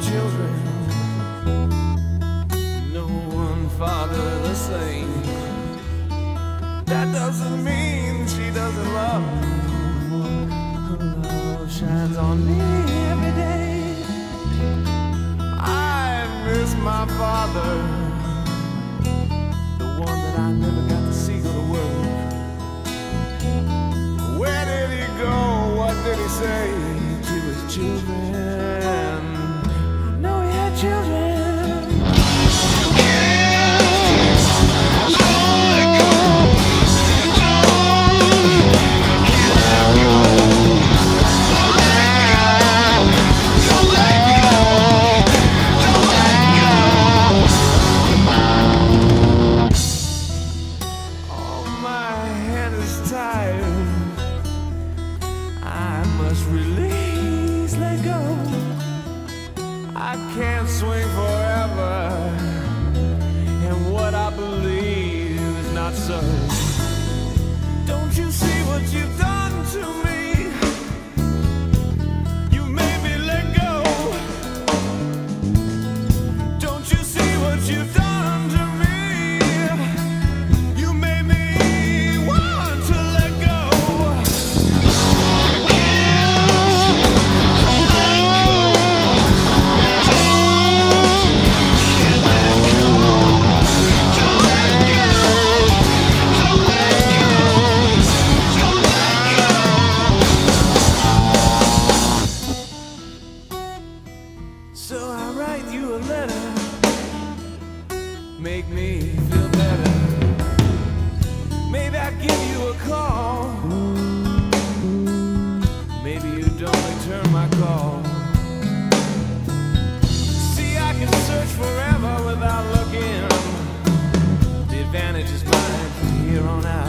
children, no one father the same. That doesn't mean she doesn't love. Her love shines on me every day. I miss my father, the one that I never got to see go to work. Where did he go? What did he say to his children? I release, let go. I can't swing forever. So I write you a letter. Make me feel better. Maybe I give you a call. Maybe you don't return my call. See, I can search forever without looking. The advantage is mine from here on out.